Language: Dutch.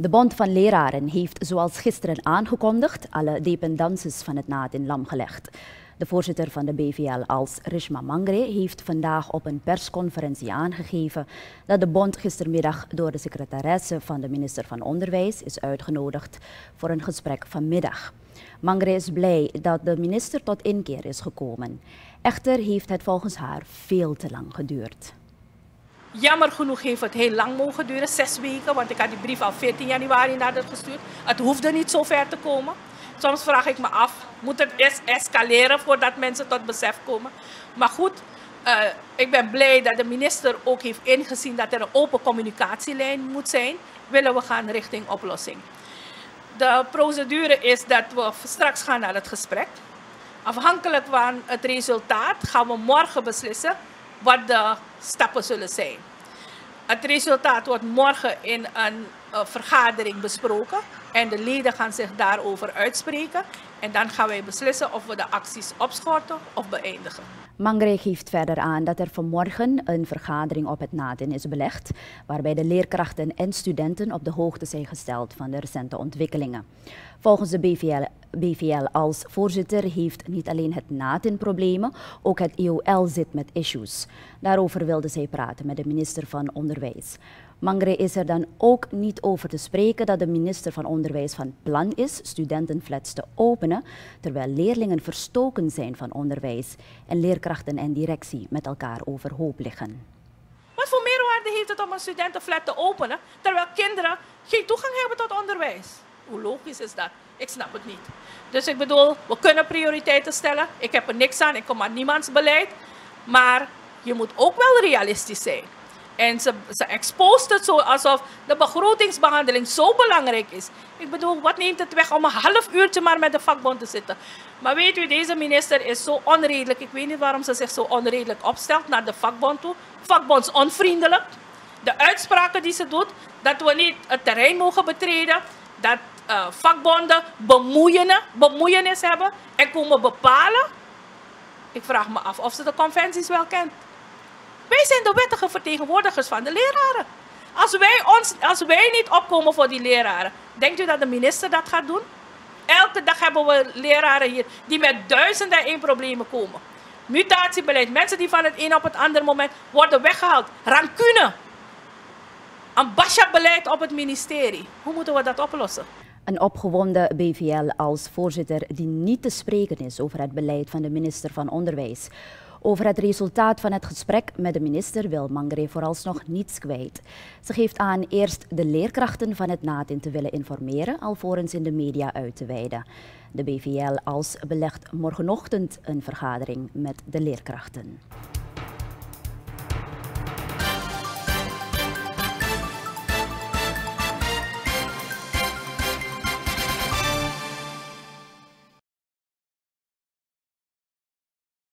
De Bond van Leraren heeft zoals gisteren aangekondigd alle dependances van het NAT in lam gelegd. De voorzitter van de BVL als Rishma Mangre heeft vandaag op een persconferentie aangegeven dat de bond gistermiddag door de secretaresse van de minister van Onderwijs is uitgenodigd voor een gesprek vanmiddag. Mangre is blij dat de minister tot inkeer is gekomen. Echter heeft het volgens haar veel te lang geduurd. Jammer genoeg heeft het heel lang mogen duren, zes weken, want ik had die brief al 14 januari naar het gestuurd. Het hoefde niet zo ver te komen. Soms vraag ik me af, moet het escaleren voordat mensen tot besef komen? Maar goed, uh, ik ben blij dat de minister ook heeft ingezien dat er een open communicatielijn moet zijn. Willen we gaan richting oplossing. De procedure is dat we straks gaan naar het gesprek. Afhankelijk van het resultaat gaan we morgen beslissen wat de stappen zullen zijn. Het resultaat wordt morgen in een vergadering besproken en de leden gaan zich daarover uitspreken. En dan gaan wij beslissen of we de acties opschorten of beëindigen. Mangre geeft verder aan dat er vanmorgen een vergadering op het NADIN is belegd, waarbij de leerkrachten en studenten op de hoogte zijn gesteld van de recente ontwikkelingen. Volgens de BVL, BVL als voorzitter heeft niet alleen het NADIN problemen, ook het EOL zit met issues. Daarover wilde zij praten met de minister van Onderwijs. Mangre is er dan ook niet over te spreken dat de minister van Onderwijs van plan is studentenflats te openen, terwijl leerlingen verstoken zijn van onderwijs en leerkrachten en directie met elkaar overhoop liggen. Wat voor meerwaarde heeft het om een studentenflat te openen, terwijl kinderen geen toegang hebben tot onderwijs? Hoe logisch is dat? Ik snap het niet. Dus ik bedoel, we kunnen prioriteiten stellen. Ik heb er niks aan, ik kom aan niemands beleid. Maar je moet ook wel realistisch zijn. En ze, ze exposeert het zo alsof de begrotingsbehandeling zo belangrijk is. Ik bedoel, wat neemt het weg om een half uurtje maar met de vakbond te zitten? Maar weet u, deze minister is zo onredelijk. Ik weet niet waarom ze zich zo onredelijk opstelt naar de vakbond toe. Vakbondsonvriendelijk. De uitspraken die ze doet, dat we niet het terrein mogen betreden. Dat uh, vakbonden bemoeien, bemoeienis hebben en komen bepalen. Ik vraag me af of ze de conventies wel kent. Wij zijn de wettige vertegenwoordigers van de leraren. Als wij, ons, als wij niet opkomen voor die leraren, denkt u dat de minister dat gaat doen? Elke dag hebben we leraren hier die met duizenden één problemen komen. Mutatiebeleid, mensen die van het een op het andere moment worden weggehaald. Rancune. Een basha-beleid op het ministerie. Hoe moeten we dat oplossen? Een opgewonden BVL als voorzitter die niet te spreken is over het beleid van de minister van Onderwijs. Over het resultaat van het gesprek met de minister wil Mangre vooralsnog niets kwijt. Ze geeft aan eerst de leerkrachten van het NATIN te willen informeren, alvorens in de media uit te wijden. De BVL als belegt morgenochtend een vergadering met de leerkrachten.